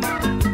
Bye.